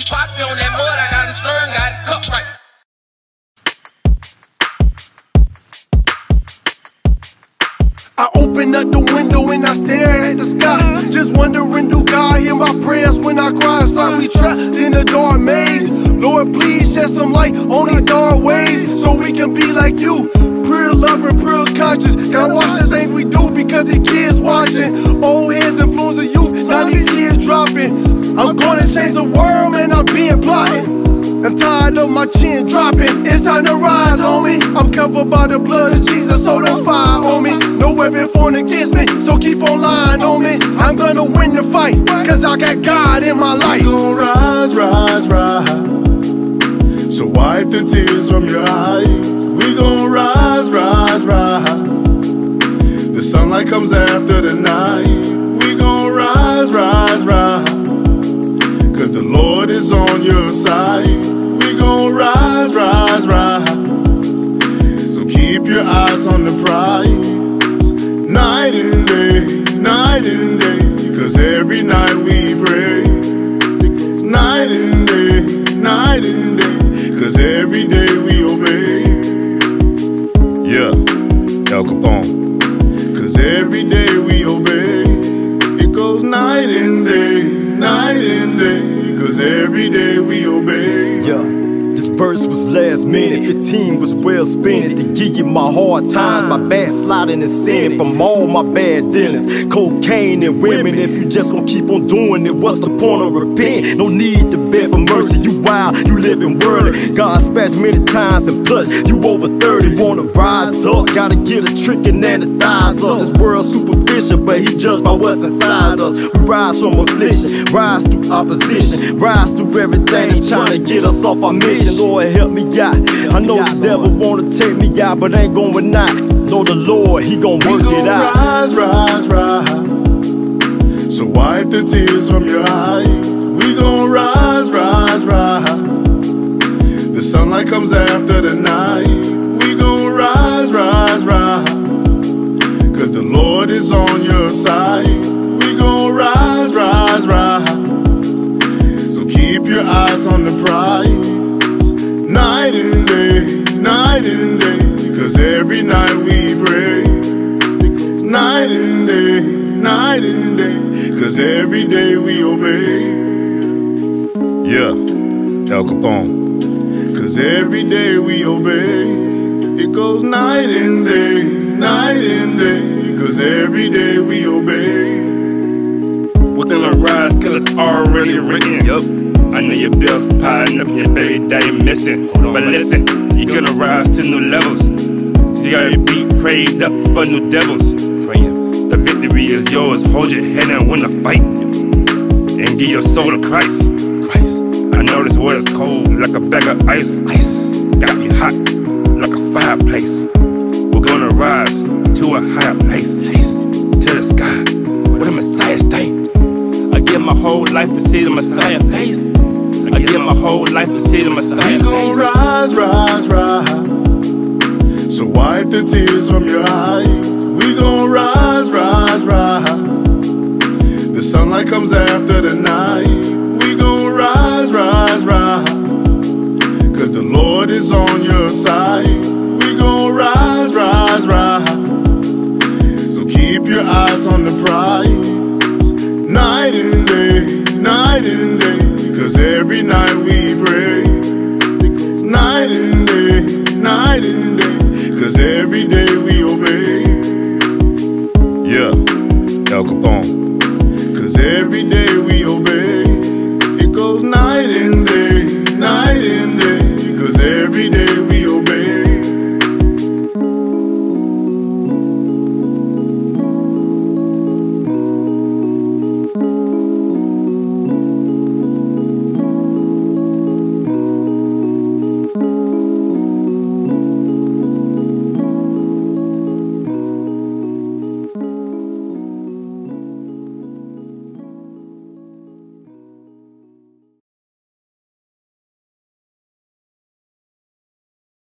See Pappy on that mud, I got stern, got his cup right. I open up the window and I stare at the sky. Just wondering, do God hear my prayers when I cry? It's like we trapped in a dark maze. Lord, please shed some light on these dark ways so we can be like you. Pure love and pure conscience. Gotta watch the things we do because the kids watching. Old heads influence the youth, now these kids dropping. I'm gonna change the world, man, I'm being plotting. I'm tired of my chin dropping. It's time to rise, homie. I'm covered by the blood of Jesus, so don't fire on me. No weapon formed against me, so keep on lying on me. I'm gonna win the fight, cause I got God in my life. We gon' rise, rise, rise. So wipe the tears from your eyes. We gon' rise, rise, rise. The sunlight comes after the night. We gon' rise, rise, rise. Cause the Lord is on your side. We gon' rise, rise, rise. So keep your eyes on the prize. Night and day, night and day. Cause every night we pray. Night and day, night and day. Cause every day we obey. Yeah, El Capone. We obey. Yeah. Verse was last minute, 15 was well spent to give you my hard times, my backsliding and sinning from all my bad dealings. Cocaine and women, if you just gonna keep on doing it, what's the point of repent? No need to beg for mercy, you wild, you living worldly. God spats many times and plus, you over 30, wanna rise up, gotta get a trickin' and a thighs up. This world superficial, but he judged by what's inside us. We rise from affliction, rise through opposition, rise through everything that's trying to get us off our mission. Lord, help me out. I know the devil wanna take me out, but ain't going out. Know the Lord, he gon' work it out. rise, rise, rise. So wipe the tears from your eyes. We gon' rise, rise, rise. The sunlight comes after the night. We gon' rise, rise, rise. Cause the Lord is on your side. Night and day. Cause every night we pray. Night and day, night and day. Cause every day we obey. Yeah, El Capone. Cause every day we obey. It goes night and day, night and day. Cause every day we obey. Within a rise, cause it's already written. Yup. I know your bills piling up, your baby daddy missing. But listen, you're gonna rise to new levels. See how you beat prayed up for new devils. The victory is yours. Hold your head and win the fight. And give your soul to Christ. Christ. I know this world is cold like a bag of ice. Ice. Got me hot like a fireplace. We're gonna rise to a higher place. To the sky my whole life to see the Messiah face. I give my whole life to see the Messiah We gon' face. rise, rise, rise. So wipe the tears from your eyes. Night and day. Cause every night we pray. Night and day, night and day.